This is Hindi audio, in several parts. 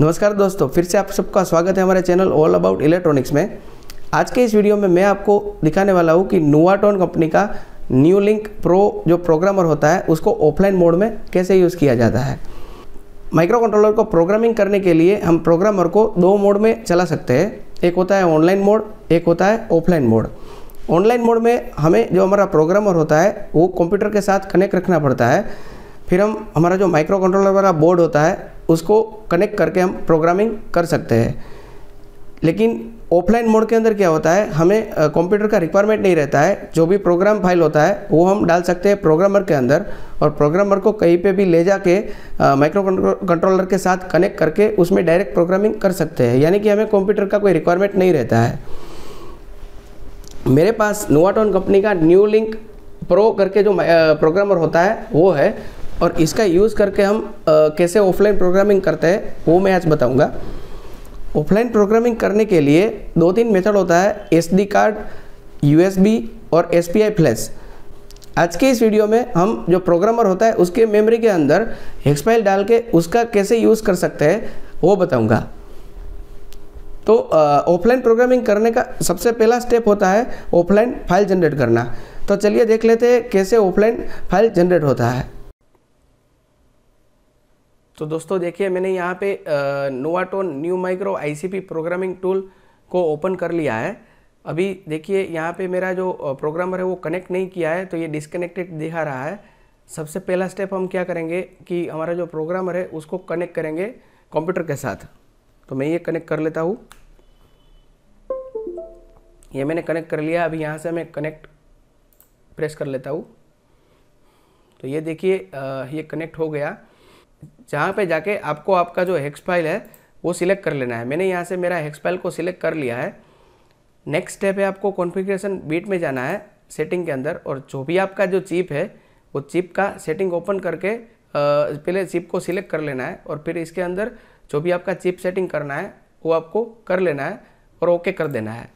नमस्कार दोस्तों, फिर से आप सबका स्वागत है हमारे चैनल ऑल अबाउट इलेक्ट्रॉनिक्स में। आज के इस वीडियो में मैं आपको दिखाने वाला हूँ कि नोवाटोन कंपनी का न्यू लिंक प्रो जो प्रोग्रामर होता है, उसको ऑफलाइन मोड में कैसे यूज़ किया जाता है। माइक्रो कंट्रोलर को प्रोग्रामिंग करने के लिए हम प्रोग्रामर को दो मोड में चला सकते हैं। एक होता है ऑनलाइन मोड, एक होता है ऑफलाइन मोड। ऑनलाइन मोड में हमें जो हमारा प्रोग्रामर होता है, वो कंप्यूटर के साथ कनेक्ट रखना पड़ता है। फिर हम, हमारा जो माइक्रो कंट्रोलर वाला बोर्ड होता है उसको कनेक्ट करके हम प्रोग्रामिंग कर सकते हैं। लेकिन ऑफलाइन मोड के अंदर क्या होता है? हमें कंप्यूटर का रिक्वायरमेंट नहीं रहता है। जो भी प्रोग्राम फ़ाइल होता है, वो हम डाल सकते हैं प्रोग्रामर के अंदर और प्रोग्रामर को कहीं पे भी ले जाके माइक्रो कंट्रोलर के साथ कनेक्ट करके उसमें डायरेक्ट प्रोग्रामिंग कर सकते हैं। यानी कि हमें कंप्यूटर का कोई रिक्वायरमेंट नहीं रहता है। मेरे पास नोवाटोन कंपनी का न्यू लिंक प्रो करके जो प्रोग्रामर होता है, वो है और इसका यूज़ करके हम आ, कैसे ऑफलाइन प्रोग्रामिंग करते हैं वो मैं आज बताऊँगा। ऑफलाइन प्रोग्रामिंग करने के लिए दो तीन मेथड होता है एसडी कार्ड यूएसबी और एस पी फ्लैश आज के इस वीडियो में हम जो प्रोग्रामर होता है उसके मेमोरी के अंदर हेक्सफाइल डाल के उसका कैसे यूज़ कर सकते हैं वो बताऊँगा। तो ऑफलाइन प्रोग्रामिंग करने का सबसे पहला स्टेप होता है ऑफलाइन फ़ाइल जनरेट करना। तो चलिए देख लेते हैं कैसे ऑफलाइन फ़ाइल जनरेट होता है। तो दोस्तों देखिए, मैंने यहाँ पे Novatone new micro ICP programming tool को ओपन कर लिया है। अभी देखिए, यहाँ पे मेरा जो प्रोग्रामर है वो कनेक्ट नहीं किया है तो ये डिसकनेक्टेड दिखा रहा है। सबसे पहला स्टेप हम क्या करेंगे कि हमारा जो प्रोग्रामर है उसको कनेक्ट करेंगे कंप्यूटर के साथ। तो मैं ये कनेक्ट कर लेता हूँ। ये मैंने कनेक्ट कर लिया, अभी यहाँ से मैं कनेक्ट प्रेस कर लेता हूँ। तो ये देखिए ये कनेक्ट हो गया। जहाँ पे जाके आपको आपका जो हेक्स फ़ाइल है, वो सिलेक्ट कर लेना है। मैंने यहाँ से मेरा हेक्स फ़ाइल को सिलेक्ट कर लिया है। नेक्स्ट स्टेप है आपको कॉन्फ़िगरेशन बीट में जाना है सेटिंग के अंदर। और जो भी आपका जो चिप है, वो चिप का सेटिंग ओपन करके पहले चिप को सिलेक्ट कर लेना है। और फिर इसके अंदर जो भी आपका चिप सेटिंग करना है, वो आपको कर लेना है और ओके कर देना है।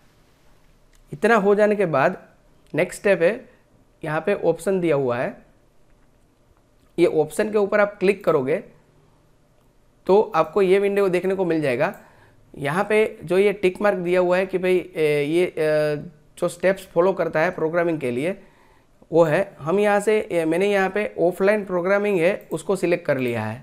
इतना हो जाने के बाद नेक्स्ट स्टेप है, यहाँ पे ऑप्शन दिया हुआ है। ये ऑप्शन के ऊपर आप क्लिक करोगे तो आपको ये विंडो देखने को मिल जाएगा। यहाँ पे जो ये टिक मार्क दिया हुआ है कि भाई ये जो स्टेप्स फॉलो करता है प्रोग्रामिंग के लिए, वो है, हम यहाँ से मैंने यहाँ पे ऑफलाइन प्रोग्रामिंग है, उसको सिलेक्ट कर लिया है।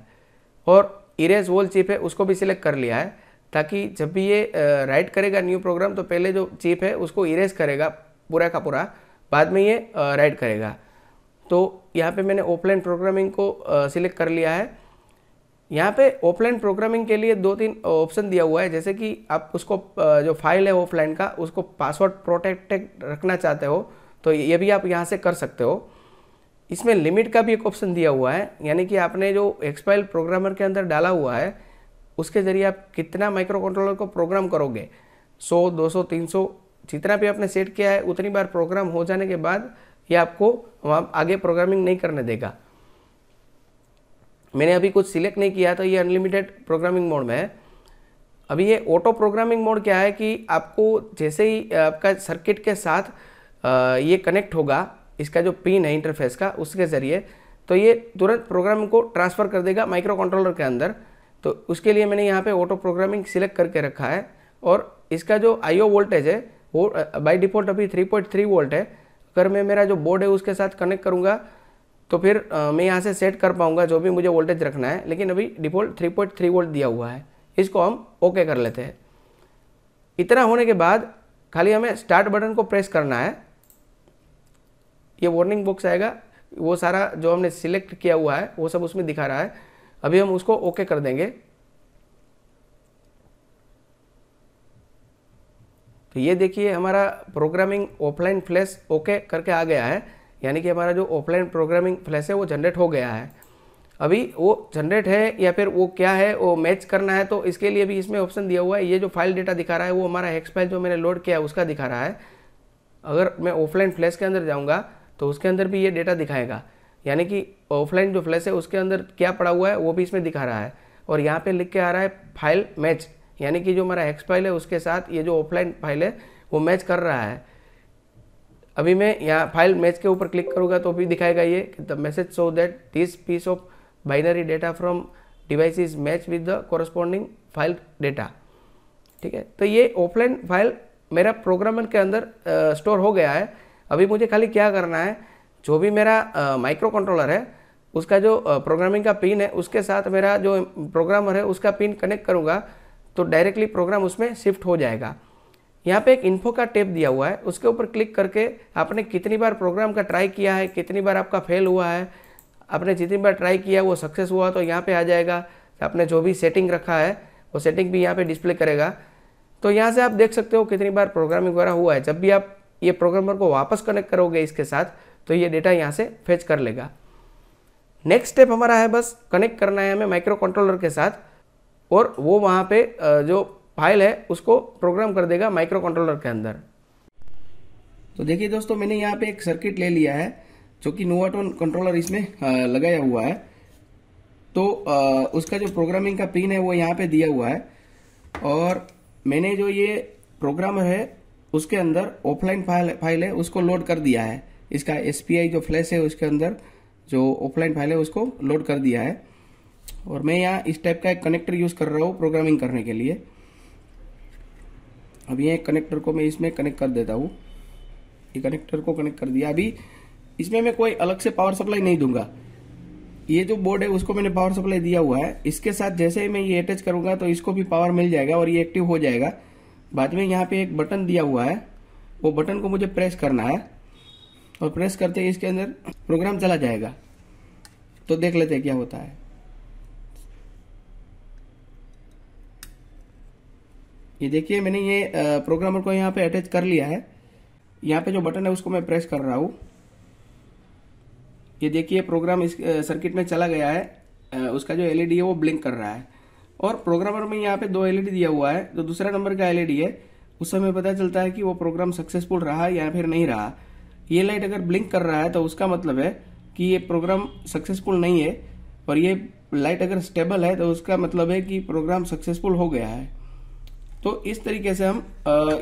और इरेज वोल चिप है, उसको भी सिलेक्ट कर लिया है, ताकि जब भी ये राइट करेगा न्यू प्रोग्राम तो पहले जो चिप है, उसको इरेज करेगा पूरा का पूरा, बाद में ये राइट करेगा। तो यहाँ पे मैंने ऑफलाइन प्रोग्रामिंग को सिलेक्ट कर लिया है। यहाँ पे ऑफलाइन प्रोग्रामिंग के लिए दो तीन ऑप्शन दिया हुआ है। जैसे कि आप उसको जो फ़ाइल है ऑफलाइन का उसको पासवर्ड प्रोटेक्टेड रखना चाहते हो तो ये भी आप यहाँ से कर सकते हो। इसमें लिमिट का भी एक ऑप्शन दिया हुआ है। यानी कि आपने जो एक्सपाइल प्रोग्रामर के अंदर डाला हुआ है उसके ज़रिए आप कितना माइक्रो कंट्रोलर को प्रोग्राम करोगे? 100, 200, 300 जितना भी आपने सेट किया है उतनी बार प्रोग्राम हो जाने के बाद ये आपको वहाँ आगे प्रोग्रामिंग नहीं करने देगा। मैंने अभी कुछ सिलेक्ट नहीं किया तो ये अनलिमिटेड प्रोग्रामिंग मोड में है। अभी ये ऑटो प्रोग्रामिंग मोड क्या है कि आपको जैसे ही आपका सर्किट के साथ ये कनेक्ट होगा, इसका जो पिन है इंटरफेस का, उसके ज़रिए तो ये तुरंत प्रोग्राम को ट्रांसफ़र कर देगा माइक्रो कंट्रोलर के अंदर। तो उसके लिए मैंने यहाँ पे ऑटो प्रोग्रामिंग सिलेक्ट करके रखा है, और इसका जो आईओ वोल्टेज है, वो बाय डिफ़ॉल्ट अभी 3.3 वोल्ट है। अगर मैं मेरा जो बोर्ड है उसके साथ कनेक्ट करूँगा तो फिर आ, मैं यहाँ से सेट कर पाऊँगा जो भी मुझे वोल्टेज रखना है लेकिन अभी डिफ़ॉल्ट 3.3 वोल्ट दिया हुआ है। इसको हम ओके कर लेते हैं। इतना होने के बाद खाली हमें स्टार्ट बटन को प्रेस करना है। ये वार्निंग बॉक्स आएगा। वो सारा जो हमने सिलेक्ट किया हुआ है वो सब उसमें दिखा रहा है। अभी हम उसको ओके कर देंगे। तो ये देखिए हमारा प्रोग्रामिंग ऑफलाइन फ्लैश ओके करके आ गया है। यानी कि हमारा जो ऑफलाइन प्रोग्रामिंग फ्लैश है, वो जनरेट हो गया है। अभी वो जनरेट है या फिर वो क्या है, वो मैच करना है तो इसके लिए भी इसमें ऑप्शन दिया हुआ है। ये जो फ़ाइल डेटा दिखा रहा है, वो हमारा हेक्स फ़ाइल जो मैंने लोड किया है, उसका दिखा रहा है। अगर मैं ऑफलाइन फ्लैश के अंदर जाऊँगा तो उसके अंदर भी ये डेटा दिखाएगा। यानी कि ऑफलाइन जो फ्लैश है, उसके अंदर क्या पड़ा हुआ है, वो भी इसमें दिखा रहा है। और यहाँ पे लिख के आ रहा है फ़ाइल मैच यानी कि जो हमारा एक्स फ़ाइल है, उसके साथ ये जो ऑफलाइन फ़ाइल है, वो मैच कर रहा है। अभी मैं यहाँ फ़ाइल मैच के ऊपर क्लिक करूँगा तो भी दिखाएगा ये the message so that this piece of binary data from device is match with the corresponding file data ठीक है? तो ये ऑफलाइन फ़ाइल मेरा प्रोग्रामर के अंदर स्टोर हो गया है। अभी मुझे खाली क्या करना है? जो भी मेरा माइक्रो कंट्रोलर है, उसका जो प्रोग्रामिंग का पिन है, उसके साथ मेरा जो प्रोग्रामर है, उसका पिन कनेक्ट करूँगा। तो डायरेक्टली प्रोग्राम उसमें शिफ्ट हो जाएगा। यहाँ पे एक इन्फो का टेप दिया हुआ है। उसके ऊपर क्लिक करके आपने कितनी बार प्रोग्राम का ट्राई किया है, कितनी बार आपका फेल हुआ है, आपने जितनी बार ट्राई किया वो सक्सेस हुआ तो यहाँ पे आ जाएगा। आपने जो भी सेटिंग रखा है, वो सेटिंग भी यहाँ पे डिस्प्ले करेगा। तो यहाँ से आप देख सकते हो कितनी बार प्रोग्रामिंग वगैरह हुआ है। जब भी आप ये प्रोग्रामर को वापस कनेक्ट करोगे इसके साथ तो ये डेटा यहाँ से फेच कर लेगा। नेक्स्ट स्टेप हमारा है बस कनेक्ट करना है हमें माइक्रो कंट्रोलर के साथ। और वो वहाँ पे जो फ़ाइल है, उसको प्रोग्राम कर देगा माइक्रो कंट्रोलर के अंदर। तो देखिए दोस्तों, मैंने यहाँ पे एक सर्किट ले लिया है, जो कि नोवाटोन कंट्रोलर इसमें लगाया हुआ है। तो उसका जो प्रोग्रामिंग का पिन है, वो यहाँ पे दिया हुआ है। और मैंने जो ये प्रोग्रामर है, उसके अंदर ऑफलाइन फ़ाइल फ़ाइल है, उसको लोड कर दिया है। इसका एसपीआई जो फ्लैश है, उसके अंदर जो ऑफलाइन फ़ाइल है, उसको लोड कर दिया है। और मैं यहाँ इस टाइप का एक कनेक्टर यूज़ कर रहा हूँ प्रोग्रामिंग करने के लिए। अब ये कनेक्टर को मैं इसमें कनेक्ट कर देता हूँ। ये कनेक्टर को कनेक्ट कर दिया। अभी इसमें मैं कोई अलग से पावर सप्लाई नहीं दूँगा। ये जो बोर्ड है, उसको मैंने पावर सप्लाई दिया हुआ है। इसके साथ जैसे ही मैं ये अटैच करूँगा तो इसको भी पावर मिल जाएगा और ये एक्टिव हो जाएगा। बाद में यहाँ पे एक बटन दिया हुआ है। वो बटन को मुझे प्रेस करना है। और प्रेस करते ही इसके अंदर प्रोग्राम चला जाएगा। तो देख लेते हैं क्या होता है। ये देखिए, मैंने ये प्रोग्रामर को यहाँ पे अटैच कर लिया है। यहाँ पे जो बटन है, उसको मैं प्रेस कर रहा हूँ। ये देखिए प्रोग्राम इस सर्किट में चला गया है। उसका जो एलईडी है, वो ब्लिंक कर रहा है। और प्रोग्रामर में यहाँ पे दो एलईडी दिया हुआ है। जो दूसरा नंबर का एलईडी है, उस समय पता चलता है कि वो प्रोग्राम सक्सेसफुल रहा या फिर नहीं रहा। ये लाइट अगर ब्लिंक कर रहा है तो उसका मतलब है कि ये प्रोग्राम सक्सेसफुल नहीं है। और ये लाइट अगर स्टेबल है तो उसका मतलब है कि प्रोग्राम सक्सेसफुल हो गया है। तो इस तरीके से हम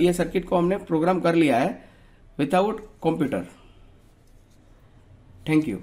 यह सर्किट को हमने प्रोग्राम कर लिया है विथआउट कंप्यूटर थैंक यू